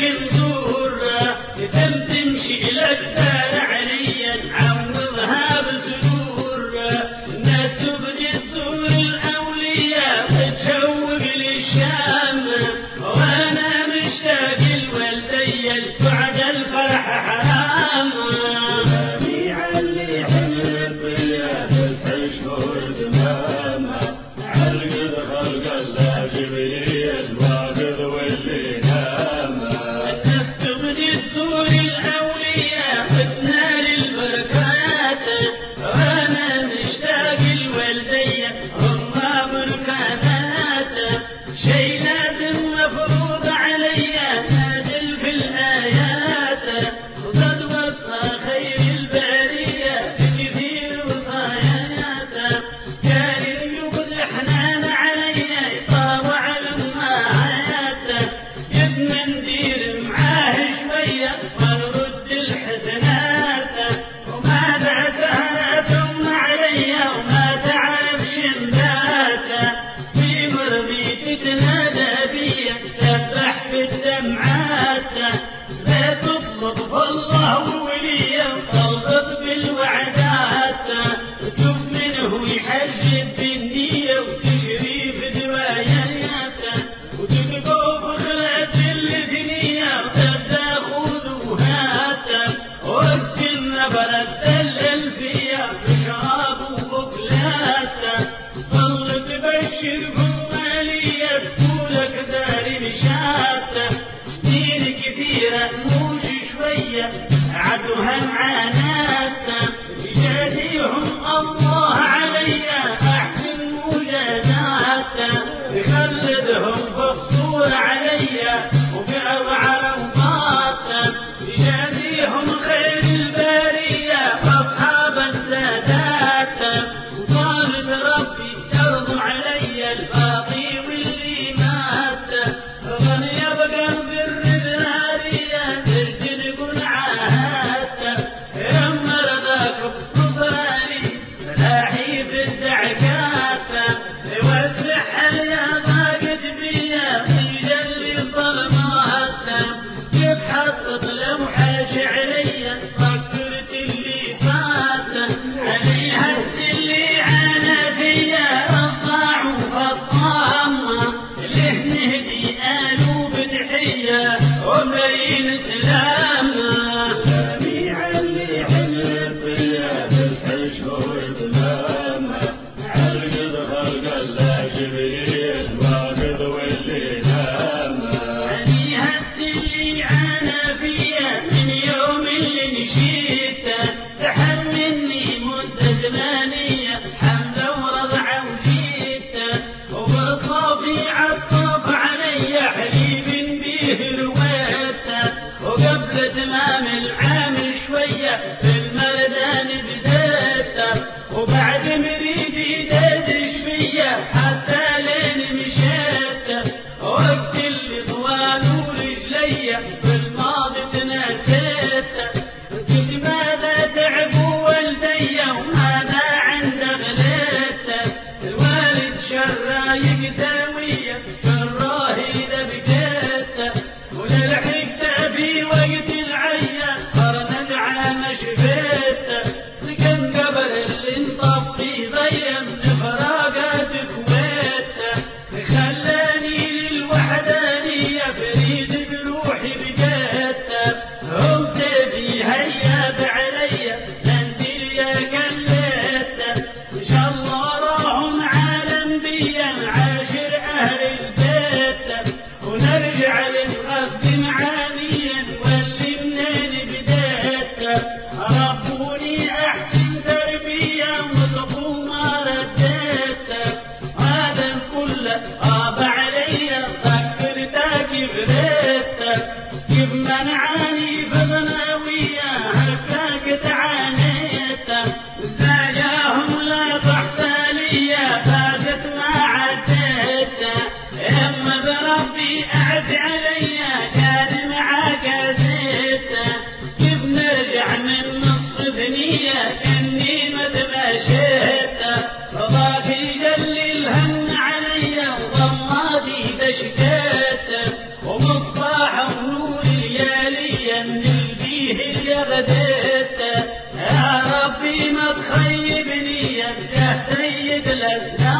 لكن زور تمتمشي لك دار Yeah. ربوني dediler. Ne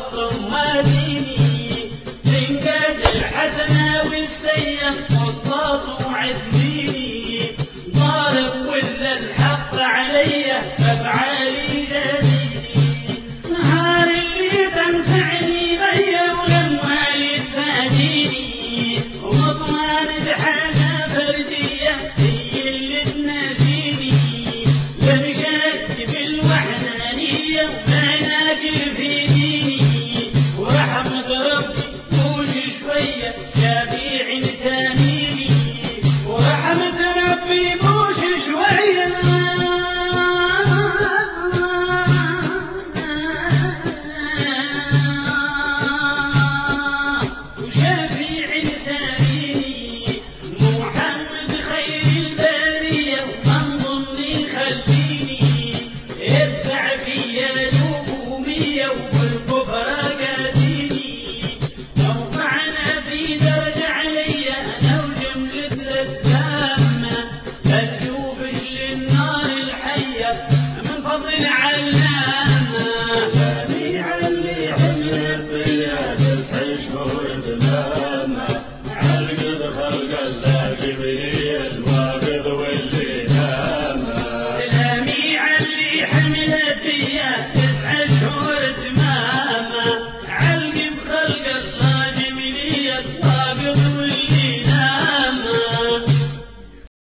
وقوة